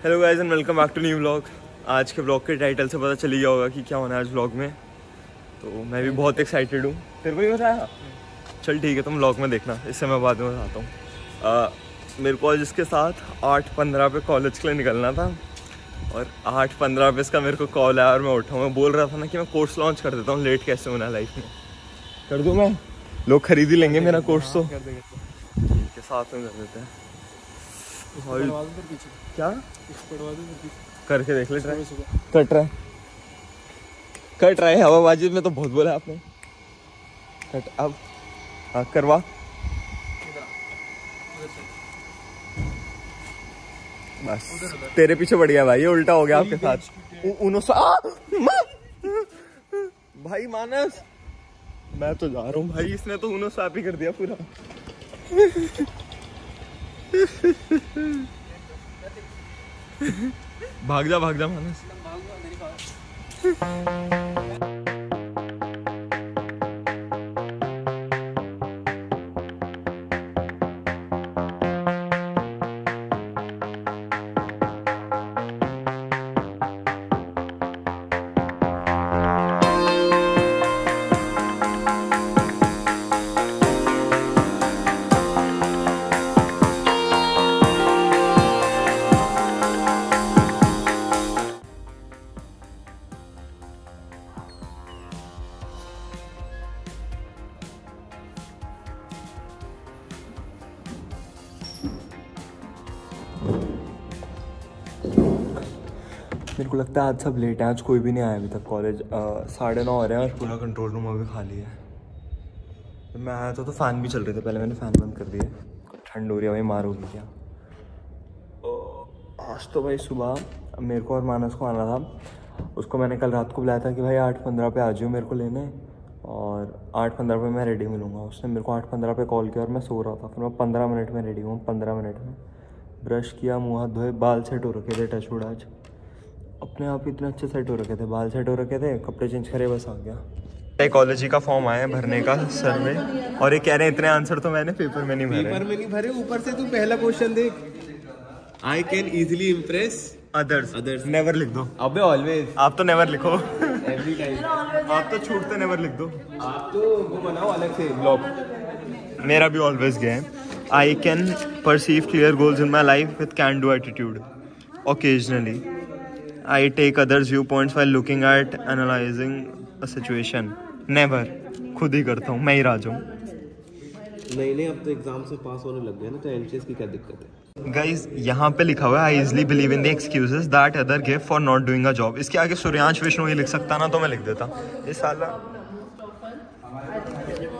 Hello guys and welcome back to new vlog आज के vlog के टाइटल से पता चल गया होगा कि क्या होना है आज व्लॉग में। तो मैं भी बहुत एक्साइटेड हूँ। तेरे को नहीं बताया? चल ठीक है तुम व्लॉग में देखना। इससे मैं बाद में बताता हूँ। मेरे को आज इसके साथ आठ पंद्रह पे कॉलेज के लिए निकलना था। और आठ पंद्रह पे इसका मेरे को कॉल आया और मैं उठा मैं बोल रहा था ना कि मैं कोर्स लॉन्च कर देता हूँ लेट कैसे होना लाइफ में। कर दूँ मैं? लोग खरीद ही लेंगे मेरा कोर्स तो। ठीक है साथ में कर देते हैं। क्या? करके देख ले ट्राई कर ट्राई कर ट्राई हवाबाजी में तो बहुत बोला आपने। कट अब हाँ करवा। बस। तेरे पीछे बढ़ गया भाई ये उल्टा हो गया आपके साथ। उ- उनो सा आ! माँ! भाई मानस! मैं तो जा रहा हूँ भाई इसने तो उनो साफ़ ही कर दिया पूरा। भाग जा भाग जा मानस। को लगता है आज सब लेट है आज कोई भी नहीं आया अभी तक कॉलेज साढ़े नौ हो रहे हैं। और पूरा कंट्रोल रूम अभी खाली है। तो मैं आया था तो फ़ैन भी चल रहे थे पहले मैंने फ़ैन बंद कर दिए। ठंड हो रही है भाई मार होगी क्या? आज तो भाई सुबह मेरे को और मानस को आना था। उसको मैंने कल रात को बुलाया था कि भाई आठ पंद्रह पे आ जाओ मेरे को लेने। और आठ पंद्रह पे मैं रेडी मिलूँगा। उसने मेरे को आठ पंद्रह पे कॉल किया और मैं सो रहा था। फिर मैं पंद्रह मिनट में रेडी हूँ पंद्रह मिनट में। ब्रश किया मुँह हाथ धोए बाल सेट हो रखे थे टच वुड आज। अपने आप इतने अच्छे सेट हो रखे थे बाल सेट हो रखे थे कपड़े चेंज करे बस आ गया। साइकोलॉजी का फॉर्म आया है भरने का सर में। और ये कह रहे हैं इतने आंसर तो मैंने पेपर में नहीं भरे। पेपर में नहीं भरे ऊपर से तू पहला क्वेश्चन देख। I can easily impress others Others. Never लिख दो। अबे ऑलवेज आप तो नेवर लिखो। एवरी टाइम आप तो छूटते नेवर लिख दो। आप तो वो बनाओ अलग से ब्लॉग मेरा भी ऑलवेज गया है। I can perceive clear goals in my life with can do attitude occasionally take others view points while looking at analysing a situation never खुद ही करता हूँ मैं ही राजा हूँ। नहीं नहीं अब तो एग्ज़ाम से पास होने लग गया ना तो एंट्रेंस की क्या दिक्कत है? गाइज़ यहाँ पे लिखा हुआ है I easily believe in the excuses that other give for not doing a job इसके आगे सूर्यांश विष्णु ही लिख सकता ना तो मैं लिख देता। ये साला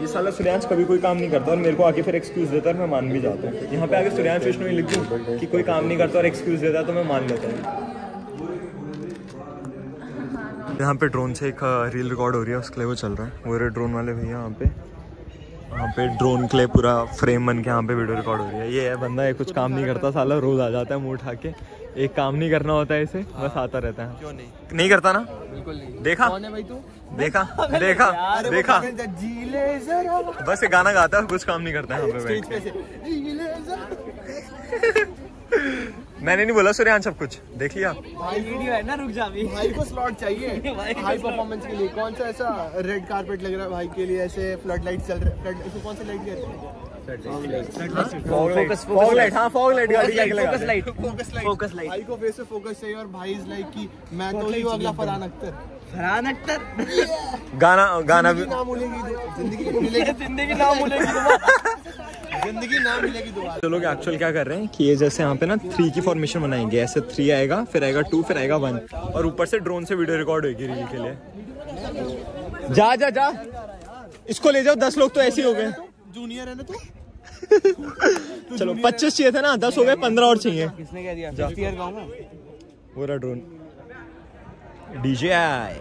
ये साला सूर्यांश कभी कोई काम नहीं करता और मेरे को आके फिर एक्सक्यूज देता है मैं मान भी जाता हूँ। यहाँ पे आगे सूर्यांश विष्णु ही लिख दूँ कि कोई काम नहीं करता और एक्सक्यूज देता है तो मैं मान लेता हूँ। यहाँ पे ड्रोन से एक रील रिकॉर्ड हो रही है उसके लिए वो चल रहा है। वो ड्रोन वाले भैया यहाँ पे। यहाँ पे ड्रोन के लिए पूरा फ्रेम बन के यहाँ पे वीडियो रिकॉर्ड हो रही है। ये है बंदा ये कुछ काम नहीं करता साला रोज आ जाता है मुँह उठा के। एक काम नहीं करना होता है इसे बस आता रहता है। क्यों नहीं? नहीं करता ना? बिल्कुल नहीं। देखा? कौन है भाई तू? देखा? देखा? देखा? बस ये गाना गाता है कुछ काम नहीं करता है यहाँ पे मैंने नहीं बोला सूर्यांश सब कुछ। देख लिया। भाई वीडियो है ना रुक जा अभी। भाई को स्लॉट चाहिए। हाई परफॉर्मेंस के लिए। कौन सा ऐसा रेड कारपेट लग रहा है भाई के लिए? ऐसे फ्लड लाइट चल रहे फ्लड इसको कौन सा लाइट कहते हैं फोकस फॉग लाइट हाँ फॉग लाइट गाड़ी जाके लगा फोकस दे। Light focus light focus light भाई को फेस पे फोकस चाहिए और भाई इज़ लाइक कि मैं तो ही हूँ अगला फरहान अख्तर। फरहान अख्तर? गाना गाना भी ज़िंदगी ना मिलेगी ज़िंदगी मिलेगी ज़िंदगी ना भूलेगी ज़िंदगी ना मिलेगी दोबारा। तो लोग एक्चुअल क्या कर रहे हैं कि ये जैसे यहाँ पे ना थ्री की फॉर्मेशन बनाएँगे। ऐसे थ्री आएगा फिर आएगा टू फिर आएगा वन और ऊपर से ड्रोन से वीडियो रिकॉर्ड होगी रील के लिए। जा जा जा। इसको ले जाओ दस लोग तो ऐसे ही हो गए। जूनियर है ना तू? चलो पच्चीस चाहिए थे ना दस हो गए पंद्रह और चाहिए। किसने कह दिया? वो रहा ड्रोन डीजे आए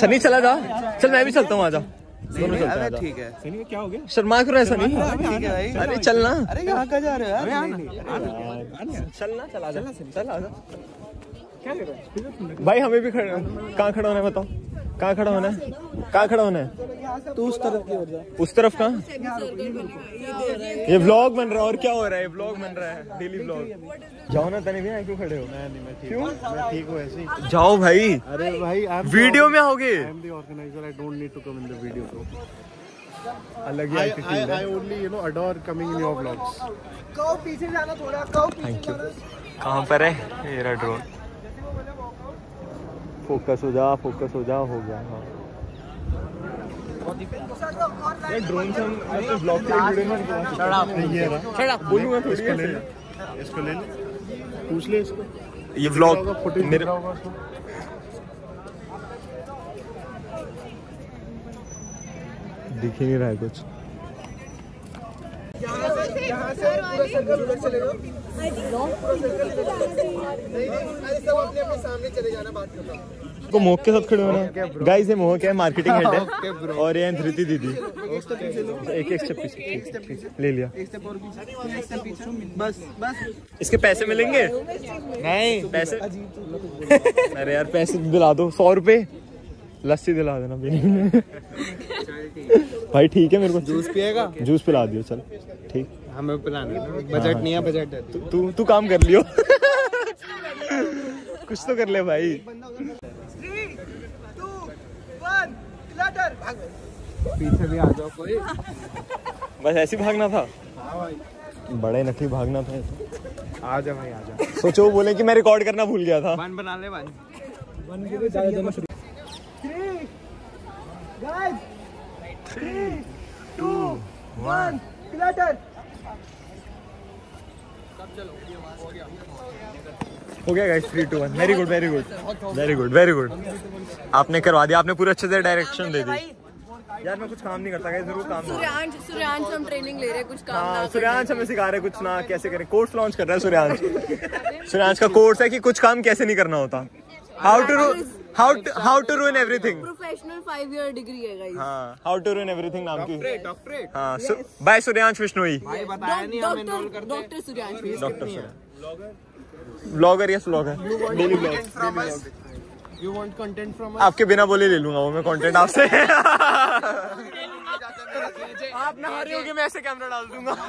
सनी चला जा। चल मैं भी चलता हूँ आजा दोनों हैं। ठीक है। क्या हो गया? शर्मा करो ऐसा नहीं। ठीक है भाई। अरे चलना। अरे का जा रहे हो यार? चलना चला चला चला। क्या कर रहा है? भाई हमें भी खड़े कहाँ खड़ा होना है बताओ। कहाँ खड़ा होना है? कहाँ खड़ा होना है? तू उस तरफ़ की ओर जा। उस तरफ़ कहाँ? ये व्लॉग बन रहा है और क्या हो रहा है? ये व्लॉग बन रहा है डेली व्लॉग जाओ ना तने भी क्यों खड़े हो? क्यों? मैं ठीक हूँ ऐसे ही। जाओ भाई। अरे भाई आई एम वीडियो में आओगे? I am the organiser I don't need to come in the video so अलग ही I, attitude I है। Only you know adore coming in कहो पीछे जाना थोड़ा कहो पीछे जाना। कहाँ पर है? मेरा ड्रोन फोकस हो जा फोकस हो जा हो गया हाँ। ये ड्रोन से हम अपने ब्लॉग के लिए वीडियो नहीं ये रहा बोलूँगा थोड़ी इसको ले ले। इसको ले ले। पूछ ले इसको। ये व्लॉग मेरे दिख ही नहीं रहा है कुछ। यहाँ से यहाँ से पूरा सर्कल उधर चले जाओ नहीं नहीं सब अपने अपने सामने चले जाना बात करना को मोह के साथ खड़े होना। गाइस ये मोह क्या है मार्केटिंग हेड है। और ये धृति दीदी। एक एक स्टेप पीछे। ले लिया। एक स्टेप और पीछे एक स्टेप पीछे। बस बस। इसके पैसे मिलेंगे? नहीं। पैसे? अरे यार पैसे दिला दो। सौ रुपए। लस्सी दिला देना भाई ठीक है मेरे को। जूस पिएगा? जूस पिला दियो चल। ठीक। हमें पिलाना बजट नहीं है बजट है। तू तू तू काम कर लियो। कुछ तो कर ले भाई। पीछे भी आ जाओ कोई। बस ऐसे ही भागना था? बड़े नकली भागना था आ जा भाई आ जा। सोचो बोले कि मैं रिकॉर्ड करना भूल गया था। वन बना ले one three guys three two one clutter हो गया guys three two one very good very good very good very good आपने करवा दिया आपने पूरे अच्छे से डायरेक्शन दे दी। यार मैं कुछ काम नहीं करता गाइस ज़रूर काम सूर्यांश सूर्यांश हम ट्रेनिंग ले रहे हैं कुछ काम हाँ ना सूर्यांश हमें सिखा रहे कुछ ना कैसे करें। कोर्स लॉन्च कर रहा है सूर्यांश सूर्यांश का कोर्स है कि कुछ काम कैसे नहीं करना होता। How to how how to ruin everything professional five year degree है गाइस हाँ हाउ टू रूइन एवरीथिंग नाम की। डॉक्टरेट हाँ बाय सूर्यांश विष्णोई भाई बताया नहीं हम एनरोल डॉक्टर करते doctor Suryansh doctor blogger yes blogger daily blog You want content from आपके बिना बोले ले लूँगा वो मैं कंटेंट आपसे। आप नहा रहे होगे मैं ऐसे कैमरा डाल दूँगा।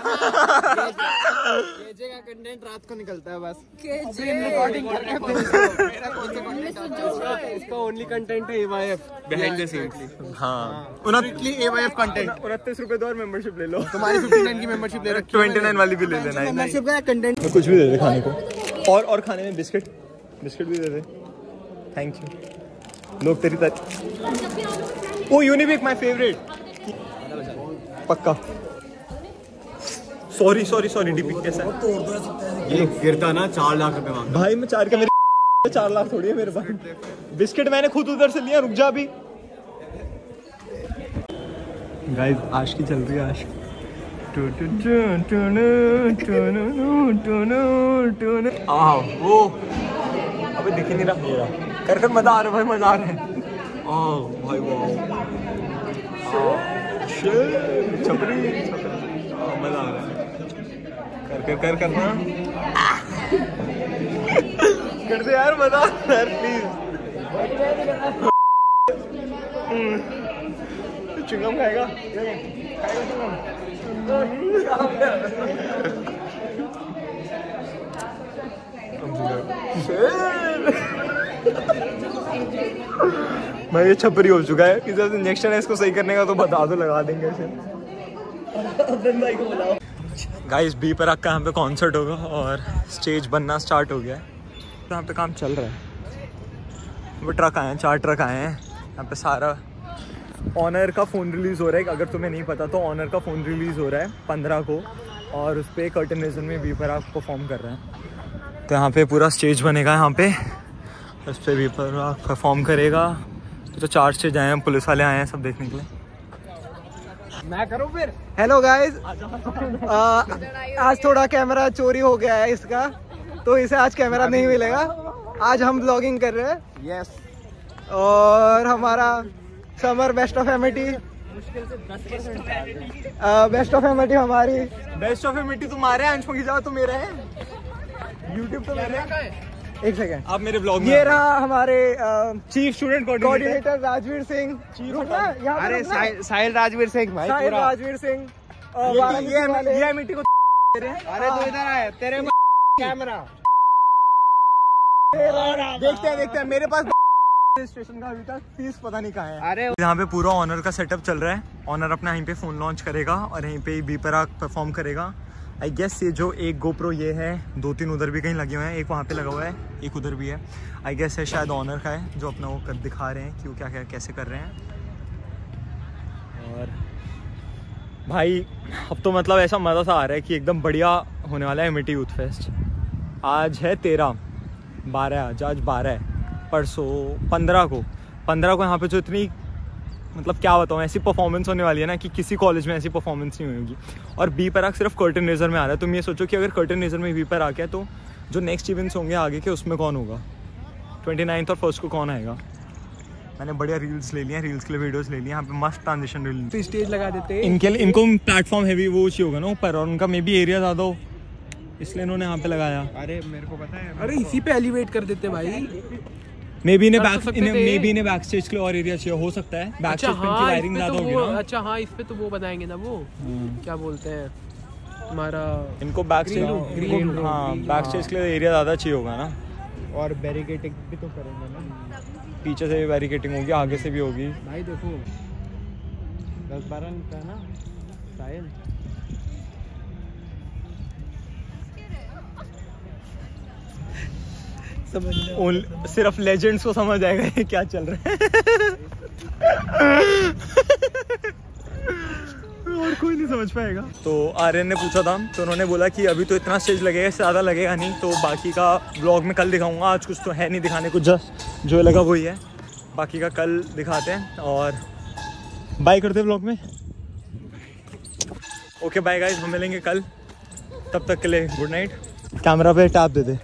केजे का कंटेंट रात को निकलता है बस। इसका ओनली कंटेंट है एवाईएफ बिहाइंड द सीन्स हाँ. उनटली एवाईएफ कंटेंट उनतीस रुपए दो और मेंबरशिप ले लो। तुम्हारी 59 की मेंबरशिप ले रखी ट्वेंटी नाइन वाली भी ले लेना है मेंबरशिप का कंटेंट कुछ भी दे दे खाने को। और और खाने में बिस्किट। बिस्किट भी दे दे। थैंक यू लोग तेरी तारीफ़ ओ यूनिबिक माय फेवरेट पक्का। सॉरी सॉरी सॉरी डीपी कैसा है? ये गिरता ना 4 लाख रुपए मांग भाई मैं चार का मेरे चार लाख थोड़ी है मेरे पास। बिस्किट मैंने खुद उधर से लिया, रुक जा अभी। गाइस आज की चल रही है आज वो। अबे दिख नहीं रहा। मेरा कर कर, मज़ा आ रहा है भाई, मज़ा आ रहा है। आओ भाई वो छपरी मज़ा आ रहा है। कर कर कर करना कर दे यार, मज़ा आ रहा है यार भाई ये छपरी हो चुका है किसी नेक्स्ट टाइम इसको सही करने का तो बता दो, लगा देंगे इसे गाइस बी पर का यहाँ पे कॉन्सर्ट होगा और स्टेज बनना स्टार्ट हो गया है। यहाँ पे काम चल रहा है। वो ट्रक आए हैं चार ट्रक आए हैं। यहाँ पे सारा ऑनर का फ़ोन रिलीज़ हो रहा है अगर तुम्हें नहीं पता तो ऑनर का फ़ोन रिलीज़ हो रहा है पंद्रह को और उस पर कर्टनिज्म में बी पर आप परफॉर्म कर रहे हैं। तो यहाँ पे पूरा स्टेज बनेगा यहाँ पे। उस पर बी पर परफॉर्म करेगा। तो चार स्टेज आए हैं पुलिस वाले आए हैं सब देखने के लिए। मैं करूँ फिर? हेलो गाइस आज थोड़ा कैमरा चोरी हो गया है इसका तो इसे आज कैमरा नहीं मिलेगा। आज हम ब्लॉगिंग कर रहे हैं। Yes yes. और हमारा summer best of Amity best of Amity हमारी। बेस्ट ऑफ़ मिट्टी तुम्हारे अंश की जाओ तो मेरे हैं। यूट्यूब तो मेरे एक सेकेंड आप मेरे ब्लॉग ये रहा हमारे chief student coordinator Rajveer Singh. यहाँ अरे साहिल राजवीर सिंह भाई साहिल राजवीर सिंह ये ये मिट्टी को अरे तू इधर आए तेरे कैमरा देखते हैं देखते हैं। मेरे पास स्टेशन का अभी तक फ़ीस पता नहीं कहाँ है। अरे यहाँ पे पूरा ऑनर का सेटअप चल रहा है। ऑनर अपना यहीं पे फ़ोन लॉन्च करेगा और यहीं पे बी पराग परफॉर्म करेगा। आई गेस ये जो एक गोप्रो ये है दो तीन उधर भी कहीं लगे हुए हैं। एक वहाँ पे लगा हुआ है एक उधर भी है। आई गेस है शायद ऑनर का है जो अपना वो कर दिखा रहे हैं क्यों क्या क्या कैसे कर रहे हैं। और भाई अब तो मतलब ऐसा मज़ा सा आ रहा है कि एकदम बढ़िया होने वाला है मिट्टी यूथ फेस्ट आज है तेरह। बारह आज आज बारह है परसों पंद्रह को। पंद्रह को यहाँ पे जो इतनी मतलब क्या बताऊँ ऐसी परफॉर्मेंस होने वाली है ना कि किसी कॉलेज में ऐसी परफॉर्मेंस नहीं होगी। और बी पर आग सिर्फ़ कर्टन रेजर में आ रहा है तुम ये सोचो कि अगर कर्टन रेजर में बी पर आ गया तो जो नेक्स्ट इवेंट्स होंगे आगे के उसमें कौन होगा? ट्वेंटी नाइन्थ और फ़र्स्ट को कौन आएगा? मैंने बढ़िया रील्स ले लिए रील्स के लिए वीडियोस ले लिए यहाँ पे मस्त ट्रांजिशन रील स्टेज लगा देते हैं। इनके लिए इनको प्लेटफॉर्म हैवी वो चाहिए होगा ना ऊपर और उनका मे बी एरिया ज़्यादा हो। इसलिए इन्होंने यहाँ पे लगाया। अरे मेरे को पता है। अरे इसी पे एलिवेट कर देते भाई। मे बी तो बैक इन्हें मे बी इन्हें बैक स्टेज के लिए और एरिया चाहिए हो सकता है। बैक अच्छा स्टेज पे इनकी हाँ वायरिंग ज़्यादा तो होगी ना। अच्छा हाँ इस पे तो वो बनाएँगे ना वो। क्या बोलते हैं? तुम्हारा इनको बैक स्टेज इनको हाँ बैक स्टेज के लिए एरिया ज़्यादा चाहिए होगा ना। और बैरिकेटिंग भी तो करेंगे ना। पीछे से भी बैरिकेटिंग होगी आगे से भी होगी। भाई देखो। दस बारह का ना साहिल Only- सिर्फ़ लेजेंड्स को समझ आएगा ये क्या चल रहा है। और कोई नहीं समझ पाएगा। तो आर्यन ने पूछा था तो उन्होंने बोला कि अभी तो इतना स्टेज लगेगा इससे ज़्यादा लगेगा नहीं तो बाकी का ब्लॉग में कल दिखाऊँगा। आज कुछ तो है नहीं दिखाने को जस्ट जो लगा वही है। बाकी का कल दिखाते हैं, और बाय करते ब्लॉग में। ओके बाय गाइस हम मिलेंगे कल। तब तक के लिए गुड नाइट कैमरा पे टैप दे दे।